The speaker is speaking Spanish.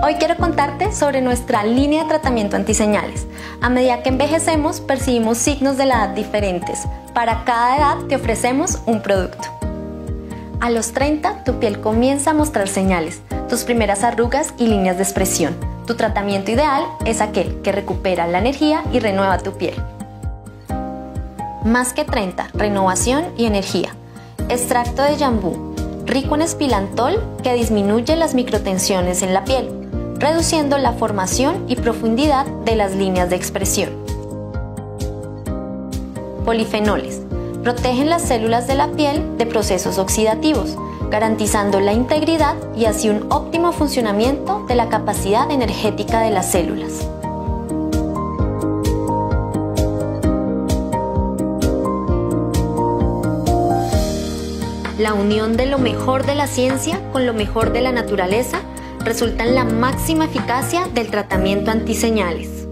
Hoy quiero contarte sobre nuestra línea de tratamiento antiseñales. A medida que envejecemos, percibimos signos de la edad diferentes. Para cada edad te ofrecemos un producto. A los 30, tu piel comienza a mostrar señales, tus primeras arrugas y líneas de expresión. Tu tratamiento ideal es aquel que recupera la energía y renueva tu piel. Más que 30, renovación y energía. Extracto de jambú, rico en espilantol que disminuye las microtensiones en la piel reduciendo la formación y profundidad de las líneas de expresión. Polifenoles. Protegen las células de la piel de procesos oxidativos, garantizando la integridad y así un óptimo funcionamiento de la capacidad energética de las células. La unión de lo mejor de la ciencia con lo mejor de la naturaleza resulta en la máxima eficacia del tratamiento antiseñales.